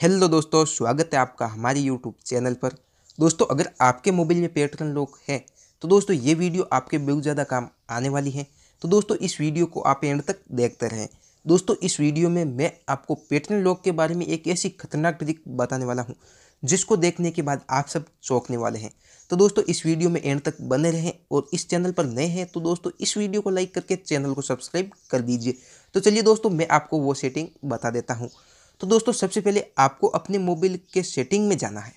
Hello दोस्तों, स्वागत है आपका हमारे यूट्यूब चैनल पर। दोस्तों, अगर आपके मोबाइल में पैटर्न लॉक है तो दोस्तों, ये वीडियो आपके बहुत ज़्यादा काम आने वाली है। तो दोस्तों, इस वीडियो को आप एंड तक देखते रहें। दोस्तों, इस वीडियो में मैं आपको पैटर्न लॉक के बारे में एक ऐसी खतरनाक ट्रिक बताने वाला हूँ, जिसको देखने के बाद आप सब चौंकने वाले हैं। तो दोस्तों, इस वीडियो में एंड तक बने रहें और इस चैनल पर नए हैं तो दोस्तों, इस वीडियो को लाइक करके चैनल को सब्सक्राइब कर दीजिए। तो चलिए दोस्तों, मैं आपको वो सेटिंग बता देता हूँ। तो दोस्तों, सबसे पहले आपको अपने मोबाइल के सेटिंग में जाना है।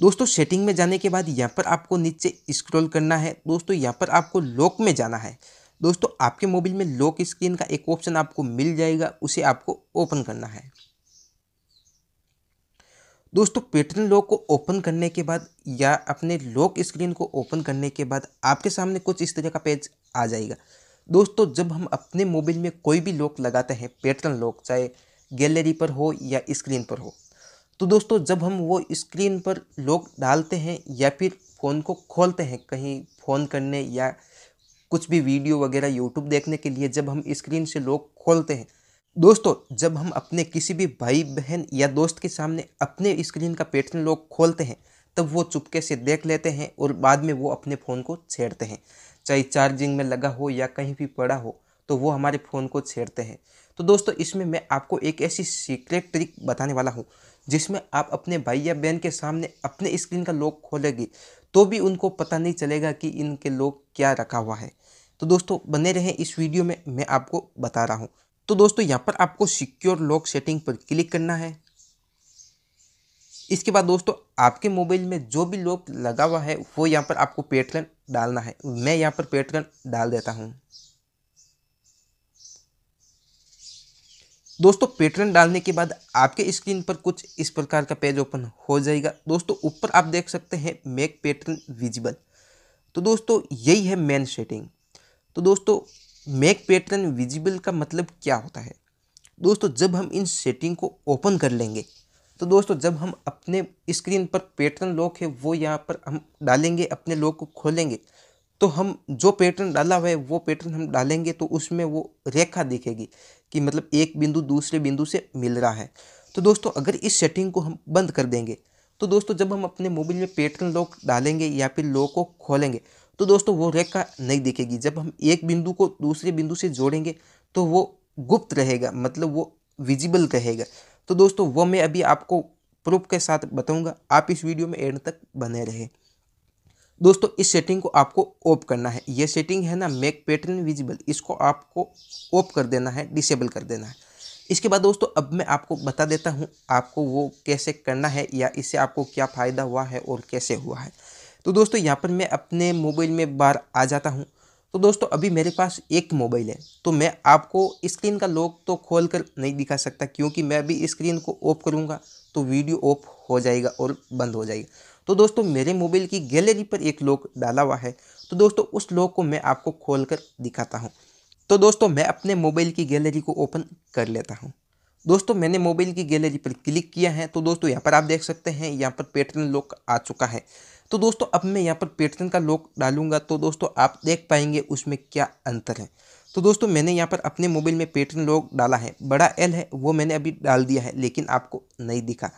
दोस्तों, सेटिंग में जाने के बाद यहाँ पर आपको नीचे स्क्रॉल करना है। दोस्तों, यहाँ पर आपको लॉक में जाना है। दोस्तों, आपके मोबाइल में लॉक स्क्रीन का एक ऑप्शन आपको मिल जाएगा, उसे आपको ओपन करना है। दोस्तों, पैटर्न लॉक को ओपन करने के बाद या अपने लॉक स्क्रीन को ओपन करने के बाद आपके सामने कुछ इस तरह का पेज आ जाएगा। दोस्तों, जब हम अपने मोबाइल में कोई भी लॉक लगाते हैं, पैटर्न लॉक, चाहे गैलरी पर हो या स्क्रीन पर हो तो दोस्तों, जब हम वो स्क्रीन पर लॉक डालते हैं या फिर फ़ोन को खोलते हैं, कहीं फ़ोन करने या कुछ भी वीडियो वगैरह यूट्यूब देखने के लिए जब हम स्क्रीन से लॉक खोलते हैं, दोस्तों, जब हम अपने किसी भी भाई बहन या दोस्त के सामने अपने स्क्रीन का पैटर्न लॉक खोलते हैं, तब वो चुपके से देख लेते हैं और बाद में वो अपने फ़ोन को छेड़ते हैं। चाहे चार्जिंग में लगा हो या कहीं भी पड़ा हो तो वो हमारे फ़ोन को छेड़ते हैं। तो दोस्तों, इसमें मैं आपको एक ऐसी सीक्रेट ट्रिक बताने वाला हूँ, जिसमें आप अपने भाई या बहन के सामने अपने स्क्रीन का लॉक खोलेंगे तो भी उनको पता नहीं चलेगा कि इनके लॉक क्या रखा हुआ है। तो दोस्तों, बने रहें इस वीडियो में, मैं आपको बता रहा हूँ। तो दोस्तों, यहाँ पर आपको सिक्योर लॉक सेटिंग पर क्लिक करना है। इसके बाद दोस्तों, आपके मोबाइल में जो भी लॉक लगा हुआ है, वो यहाँ पर आपको पैटर्न डालना है। मैं यहाँ पर पैटर्न डाल देता हूँ। दोस्तों पैटर्न डालने के बाद आपके स्क्रीन पर कुछ इस प्रकार का पेज ओपन हो जाएगा। दोस्तों, ऊपर आप देख सकते हैं मेक पैटर्न विजिबल तो दोस्तों, यही है मेन सेटिंग तो दोस्तों मेक पैटर्न विजिबल का मतलब क्या होता है? दोस्तों, जब हम इन सेटिंग को ओपन कर लेंगे तो दोस्तों, जब हम अपने स्क्रीन पर पैटर्न लॉक है, वो यहाँ पर हम डालेंगे, अपने लॉक को खोलेंगे तो हम जो पैटर्न डाला हुआ है, वो पैटर्न हम डालेंगे तो उसमें वो रेखा दिखेगी कि मतलब एक बिंदु दूसरे बिंदु से मिल रहा है। तो दोस्तों, अगर इस सेटिंग को हम बंद कर देंगे तो दोस्तों, जब हम अपने मोबाइल में पैटर्न लॉक डालेंगे या फिर लॉक को खोलेंगे तो दोस्तों, वो रेखा नहीं दिखेगी। जब हम एक बिंदु को दूसरे बिंदु से जोड़ेंगे तो वो गुप्त रहेगा मतलब वो विजिबल रहेगा। तो दोस्तों, वो मैं अभी आपको प्रूफ के साथ बताऊँगा। आप इस वीडियो में एंड तक बने रहे। दोस्तों, इस सेटिंग को आपको ऑफ़ करना है। ये सेटिंग है ना, मेक पैटर्न विजिबल। इसको आपको ऑफ़ कर देना है, डिसेबल कर देना है। इसके बाद दोस्तों, अब मैं आपको बता देता हूँ, आपको वो कैसे करना है या इससे आपको क्या फ़ायदा हुआ है और कैसे हुआ है। तो दोस्तों, यहाँ पर मैं अपने मोबाइल में बार आ जाता हूँ। तो दोस्तों, अभी मेरे पास एक मोबाइल है। तो मैं आपको स्क्रीन का लॉक तो खोल कर नहीं दिखा सकता, क्योंकि मैं अभी स्क्रीन को ऑफ़ करूँगा तो वीडियो ऑफ़ हो जाएगा और बंद हो जाएगा। तो दोस्तों, मेरे मोबाइल की गैलरी पर एक लॉक डाला हुआ है। तो दोस्तों, उस लॉक को मैं आपको खोल कर दिखाता हूँ। तो दोस्तों, मैं अपने मोबाइल की गैलरी को ओपन कर लेता हूँ। दोस्तों, मैंने मोबाइल की गैलरी पर क्लिक किया है। तो दोस्तों, यहाँ पर आप देख सकते हैं, यहाँ पर पैटर्न लॉक आ चुका है। तो दोस्तों, अब मैं यहाँ पर पैटर्न का लॉक डालूँगा तो दोस्तों आप देख पाएँगे उसमें क्या अंतर है। तो दोस्तों, मैंने यहाँ पर अपने मोबाइल में पैटर्न लॉक डाला है, बड़ा एल है, वो मैंने अभी डाल दिया है, लेकिन आपको नहीं दिखा।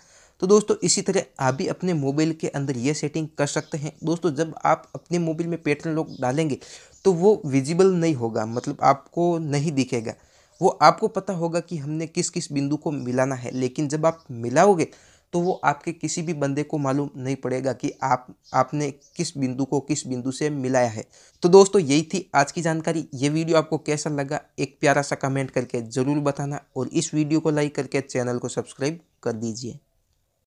तो दोस्तों, इसी तरह आप भी अपने मोबाइल के अंदर ये सेटिंग कर सकते हैं। दोस्तों, जब आप अपने मोबाइल में पैटर्न लॉक डालेंगे तो वो विजिबल नहीं होगा मतलब आपको नहीं दिखेगा। वो आपको पता होगा कि हमने किस किस बिंदु को मिलाना है, लेकिन जब आप मिलाओगे तो वो आपके किसी भी बंदे को मालूम नहीं पड़ेगा कि आप, आपने किस बिंदु को किस बिंदु से मिलाया है। तो दोस्तों, यही थी आज की जानकारी। ये वीडियो आपको कैसा लगा, एक प्यारा सा कमेंट करके ज़रूर बताना और इस वीडियो को लाइक करके चैनल को सब्सक्राइब कर दीजिए।